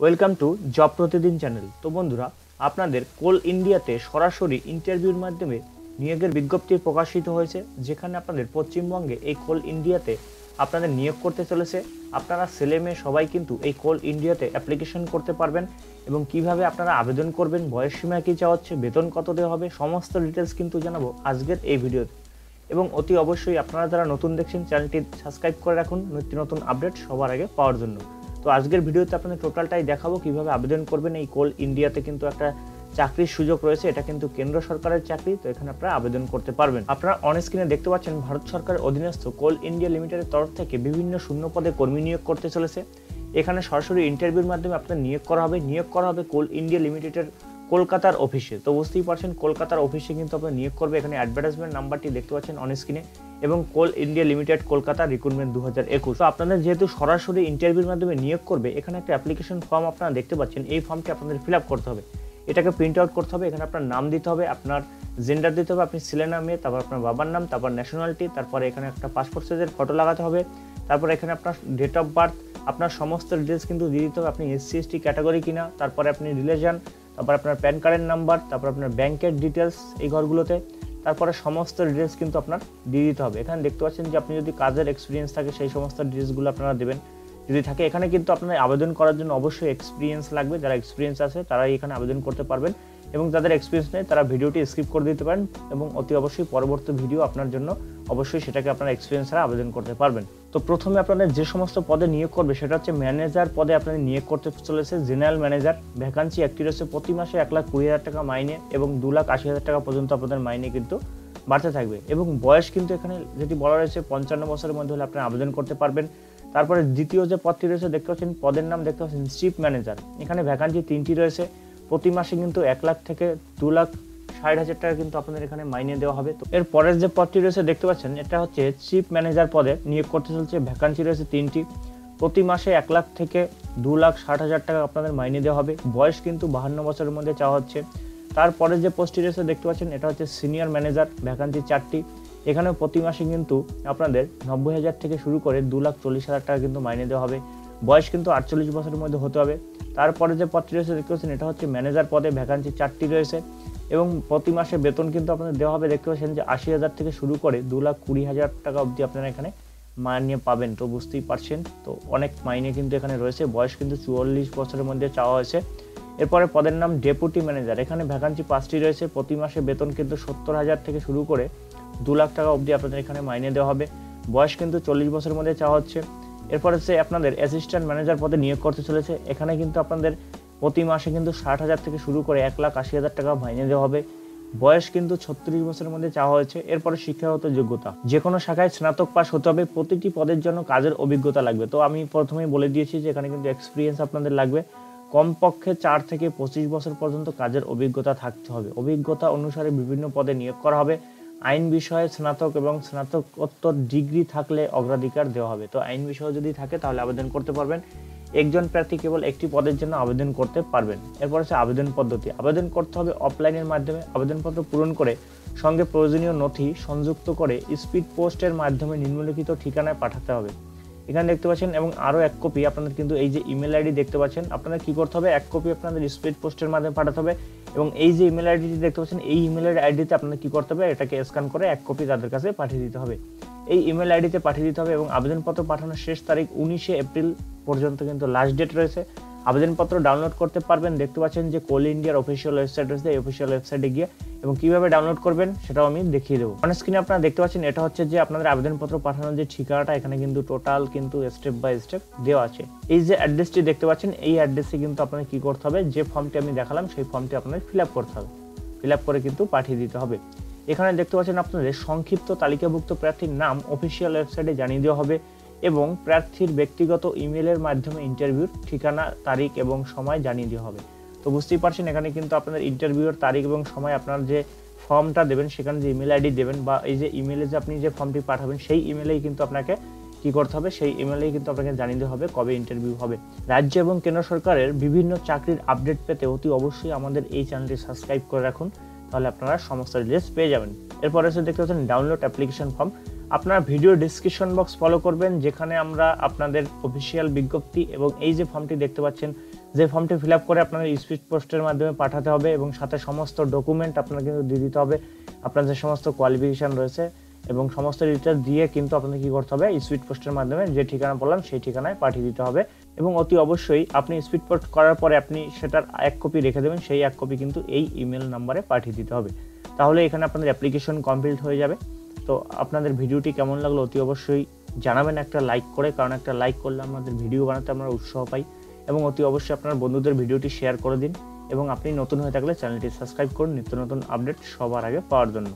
Welcome to job Protidin channel তো বন্ধুরা, আপনাদের কোল ইন্ডিয়াতে সরাসরি ইন্টারভিউর মাধ্যমে নিয়োগের বিজ্ঞপ্তি প্রকাশিত হয়েছে, যেখানে আপনাদের পশ্চিমবঙ্গে এই কোল ইন্ডিয়াতে আপনাদের নিয়োগ করতে চলেছে। আপনারা ছেলে মেয়ে সবাই কিন্তু এই কোল ইন্ডিয়াতে অ্যাপ্লিকেশন করতে পারবেন এবং কীভাবে আপনারা আবেদন করবেন, বয়স সীমা কী চাওয়া হচ্ছে, বেতন কত দেওয়া হবে, সমস্ত ডিটেলস কিন্তু জানাব আজকের এই ভিডিওতে। এবং অতি অবশ্যই আপনারা যারা নতুন দেখছেন চ্যানেলটি সাবস্ক্রাইব করে রাখুন, নিত্য নতুন আপডেট সবার আগে পাওয়ার জন্য। তো আজকের ভিডিওতে আপনাদের টোটালটাই দেখাবো কীভাবে আবেদন করবেন। এই কোল ইন্ডিয়াতে কিন্তু একটা চাকরির সুযোগ রয়েছে, এটা কিন্তু কেন্দ্র সরকারের চাকরি, তো এখানে আপনারা আবেদন করতে পারবেন। আপনারা অন স্ক্রিনে দেখতে পাচ্ছেন ভারত সরকারের অধীনস্থ কোল ইন্ডিয়া লিমিটেডের তরফ থেকে বিভিন্ন শূন্য পদে কর্মী নিয়োগ করতে চলেছে। এখানে সরাসরি ইন্টারভিউর মাধ্যমে আপনার নিয়োগ করা হবে। নিয়োগ করা হবে কোল ইন্ডিয়া লিমিটেডের কলকাতার অফিসে তো বুঝতেই পারছেন, কলকাতার অফিসে কিন্তু আপনার নিয়োগ করবে। এখানে অ্যাডভার্টাইজমেন্ট নাম্বারটি দেখতে পাচ্ছেন অন স্ক্রিনে এবং Coal India limited Kolkata recruitment দু হাজার একুশ। তো আপনাদের যেহেতু সরাসরি ইন্টারভিউর মাধ্যমে নিয়োগ করবে, এখানে একটা অ্যাপ্লিকেশন ফর্ম আপনারা দেখতে পাচ্ছেন। এই ফর্মটি আপনাদের ফিল আপ করতে হবে। এটাকে প্রিন্ট আউট করতে হবে, এখানে আপনার নাম দিতে হবে, আপনার জেন্ডার দিতে হবে, আপনি ছেলে নামে তারপর আপনার বাবার নাম, তারপর ন্যাশনালিটি তারপরে এখানে একটা পাসপোর্ট সাইজের ফটো লাগাতে হবে, তারপর এখানে আপনার ডেট অফ বার্থ আপনার সমস্ত ডিটেলস কিন্তু দিয়ে দিতে হবে, আপনি এসসি এসটি ক্যাটাগরি কিনা, তারপরে আপনি রিলেশন তারপর আপনার প্যান কার্ডের নাম্বার তারপর আপনার ব্যাংকের ডিটেলস এই ঘরগুলোতে তারপরে সমস্ত ডিটেলস কিন্তু আপনার দিয়ে দিতে হবে। এখানে দেখতে পাচ্ছেন যে আপনি যদি কাজের এক্সপিরিয়েন্স থাকে, সেই সমস্ত ডিটেলসগুলো আপনারা দেবেন। যদি থাকে, এখানে কিন্তু আপনার আবেদন করার জন্য অবশ্যই এক্সপিরিয়েন্স লাগবে। যারা এক্সপিরিয়েন্স আছে, তারাই এখানে আবেদন করতে পারবেন। এবং যাদের এক্সপিরিয়েন্স নেই, তারা ভিডিওটি স্কিপ করে দিতে পারেন এবং অতি অবশ্যই পরবর্তী ভিডিও আপনার জন্য অবশ্যই সেটাকে আপনার এক্সপিরিয়েন্স ছাড়া আবেদন করতে পারবেন। তো প্রথমে আপনাদের যে সমস্ত পদে নিয়োগ করবে, সেটা হচ্ছে ম্যানেজার পদে আপনাদের নিয়োগ করতে চলেছে জেনারেল ম্যানেজার ভ্যাকান্সি একটি রয়েছে প্রতি মাসে এক লাখ কুড়ি হাজার টাকা মাইনে এবং দু লাখ আশি হাজার টাকা পর্যন্ত আপনাদের মাইনে কিন্তু বাড়তে থাকবে। এবং বয়স কিন্তু এখানে যেটি বলা রয়েছে, পঞ্চান্ন বছরের মধ্যে হলে আপনারা আবেদন করতে পারবেন। তারপরে দ্বিতীয় যে পদটি রয়েছে, দেখতে পাচ্ছেন, পদের নাম দেখতে পাচ্ছেন চিফ ম্যানেজার এখানে ভ্যাকান্সি তিনটি রয়েছে। প্রতি মাসে কিন্তু এক লাখ থেকে দু লাখ ষাট হাজার টাকা কিন্তু আপনাদের এখানে মাইনে দেওয়া হবে। তো এর পরের যে পদটি রয়েছে, দেখতে পাচ্ছেন, এটা হচ্ছে চিফ ম্যানেজার পদে নিয়োগ করতে চলছে। ভ্যাকান্সি রয়েছে তিনটি। প্রতি মাসে এক লাখ থেকে দু লাখ ষাট হাজার টাকা আপনাদের মাইনে দেওয়া হবে। বয়স কিন্তু বাহান্ন বছরের মধ্যে চাওয়া হচ্ছে। তারপরে যে পোস্টটি রয়েছে, দেখতে পাচ্ছেন, এটা হচ্ছে সিনিয়র ম্যানেজার ভ্যাকান্সি চারটি। এখানে প্রতি মাসে কিন্তু আপনাদের নব্বই হাজার থেকে শুরু করে দু লাখ চল্লিশ হাজার টাকা কিন্তু মাইনে দেওয়া হবে। বয়স কিন্তু আটচল্লিশ বছরের মধ্যে হতে হবে। তারপরে যে পদটি রয়েছে দেখতে পাচ্ছেন, এটা হচ্ছে ম্যানেজার পদে ভ্যাকান্সি চারটি রয়েছে এবং প্রতি মাসে বেতন কিন্তু আপনাদের দেওয়া হবে। দেখতে পাচ্ছেন যে আশি হাজার থেকে শুরু করে দু লাখ কুড়ি হাজার টাকা অবধি আপনারা এখানে মাইনে পাবেন। তো বুঝতেই পারছেন, তো অনেক মাইনে কিন্তু এখানে রয়েছে। বয়স কিন্তু চুয়াল্লিশ বছরের মধ্যে চাওয়া হয়েছে। এরপরে পদের নাম ডেপুটি ম্যানেজার। এখানে ভ্যাকান্সি পাঁচটি রয়েছে। প্রতি মাসে বেতন কিন্তু সত্তর হাজার থেকে শুরু করে দু লাখ টাকা অবধি আপনাদের এখানে মাইনে দেওয়া হবে। বয়স কিন্তু চল্লিশ বছরের মধ্যে চাওয়া হচ্ছে। এরপর হচ্ছে আপনাদের অ্যাসিস্ট্যান্ট ম্যানেজার পদে নিয়োগ করতে চলেছে। এখানে কিন্তু আপনাদের প্রতি মাসে কিন্তু ষাট হাজার থেকে শুরু করে এক লাখ আশি হাজার টাকা মাইনে দেওয়া হবে। বয়স কিন্তু ছত্রিশ বছরের মধ্যে চাওয়া হয়েছে। এরপরে শিক্ষাগত যোগ্যতা। যে কোনো শাখায় স্নাতক পাস হতে হবে। প্রতিটি পদের জন্য কাজের অভিজ্ঞতা লাগবে। তো আমি প্রথমেই বলে দিয়েছি যে এখানে কিন্তু এক্সপিরিয়েন্স আপনাদের লাগবে। কমপক্ষে চার থেকে পঁচিশ বছর পর্যন্ত কাজের অভিজ্ঞতা থাকতে হবে। অভিজ্ঞতা অনুসারে বিভিন্ন পদে নিয়োগ করা হবে। আইন বিষয়ে স্নাতক এবং স্নাতকোত্তর ডিগ্রি থাকলে অগ্রাধিকার দেওয়া হবে। তো আইন বিষয় যদি থাকে, তাহলে আবেদন করতে পারবেন। একজন প্রার্থী কেবল একটি পদের জন্য আবেদন করতে পারবেন। এরপর আছে আবেদন পদ্ধতি। আবেদন করতে হবে অফলাইনের মাধ্যমে। আবেদনপত্র পূরণ করে সঙ্গে প্রয়োজনীয় নথি সংযুক্ত করে স্পিড পোস্টের মাধ্যমে নিম্নলিখিত ঠিকানায় পাঠাতে হবে। এখানে দেখতে পাচ্ছেন, এবং আরও এক কপি আপনাদের কিন্তু এই যে ইমেল আইডি দেখতে পাচ্ছেন। আপনাদের কী করতে হবে? এক কপি আপনাদের স্পিড পোস্টের মাধ্যমে পাঠাতে হবে, এবং এই যে ইমেল আইডিটি দেখতে পাচ্ছেন, এই ইমেল আইডিতে আপনাদের কী করতে হবে? এটাকে স্ক্যান করে এক কপি তাদের কাছে পাঠিয়ে দিতে হবে। এই ইমেল আইডিতে পাঠিয়ে দিতে হবে, এবং আবেদনপত্র পাঠানোর শেষ তারিখ উনিশে এপ্রিল পর্যন্ত কিন্তু লাস্ট ডেট রয়েছে। আবেদনপত্র ডাউনলোড করতে পারবেন। দেখতে পাচ্ছেন যে কোল ইন্ডিয়ার অফিসিয়াল ওয়েবসাইট রয়েছে, এই অফিসিয়াল ওয়েবসাইটে গিয়ে এবং কীভাবে ডাউনলোড করবেন সেটাও আমি দেখিয়ে দেবো। অন স্ক্রিনে আপনারা দেখতে পাচ্ছেন, এটা হচ্ছে যে আপনাদের আবেদনপত্র পাঠানোর যে ঠিকানাটা, এখানে কিন্তু টোটাল কিন্তু স্টেপ বাই স্টেপ দেওয়া আছে। এই যে অ্যাড্রেসটি দেখতে পাচ্ছেন, এই অ্যাড্রেসে কিন্তু আপনাদের কি করতে হবে, যে ফর্মটি আমি দেখালাম, সেই ফর্মটি আপনাদের ফিল আপ করতে হবে। ফিল আপ করে কিন্তু পাঠিয়ে দিতে হবে। এখানে দেখতে পাচ্ছেন আপনাদের সংক্ষিপ্ত তালিকাভুক্ত প্রার্থীর নাম অফিসিয়াল ওয়েবসাইটে জানিয়ে দেওয়া হবে। এবং প্রার্থীর ব্যক্তিগত ইমেলের মাধ্যমে ইন্টারভিউর ঠিকানা, তারিখ এবং সময় জানিয়ে দেওয়া হবে। তো বুঝতেই পারছেন, এখানে কিন্তু আপনাদের ইন্টারভিউর তারিখ এবং সময় আপনার যে ফর্মটা দেবেন, সেখানে যে ইমেল আইডি দেবেন বা এই যে ইমেলে যে আপনি যে ফর্মটি পাঠাবেন, সেই ইমেলেই কিন্তু আপনাকে কি করতে হবে? সেই ইমেলেই কিন্তু আপনাকে জানিয়ে দেওয়া হবে কবে ইন্টারভিউ হবে। রাজ্য এবং কেন্দ্র সরকারের বিভিন্ন চাকরির আপডেট পেতে অতি অবশ্যই আমাদের এই চ্যানেলটি সাবস্ক্রাইব করে রাখুন, তাহলে আপনারা সমস্ত ডিটেলস পেয়ে যাবেন। এরপরে এসে দেখতে পাচ্ছেন ডাউনলোড অ্যাপ্লিকেশন ফর্ম আপনারা ভিডিও ডিসক্রিপশন বক্স ফলো করবেন, যেখানে আমরা আপনাদের অফিসিয়াল বিজ্ঞপ্তি এবং এই যে ফর্মটি দেখতে পাচ্ছেন, যে ফর্মটি ফিল করে আপনাদের স্পিড পোস্টের মাধ্যমে পাঠাতে হবে এবং সাথে সমস্ত ডকুমেন্ট আপনার কিন্তু দিয়ে দিতে হবে। আপনার যে সমস্ত কোয়ালিফিকেশান রয়েছে এবং সমস্ত ডিটেলস দিয়ে কিন্তু আপনাকে কী করতে হবে স্পিড পোস্টের মাধ্যমে যে ঠিকানা বললাম, সেই ঠিকানায় পাঠিয়ে দিতে হবে। এবং অতি অবশ্যই আপনি স্পিড পোস্ট করার পরে আপনি সেটার এক কপি রেখে দেবেন, সেই এক কপি কিন্তু এই ইমেল নাম্বারে পাঠিয়ে দিতে হবে। তাহলে এখানে আপনাদের অ্যাপ্লিকেশন কমপ্লিট হয়ে যাবে। তো আপনাদের ভিডিওটি কেমন লাগল অতি অবশ্যই জানাবেন একটা লাইক করে, কারণ একটা লাইক করলে আমাদের ভিডিও বানাতে আমরা উৎসাহ পাই। এবং অতি অবশ্যই আপনার বন্ধুদের ভিডিওটি শেয়ার করে দিন। এবং আপনি নতুন হয়ে থাকলে চ্যানেলটি সাবস্ক্রাইব করুন, নিত্য নতুন আপডেট সবার আগে পাওয়ার জন্য।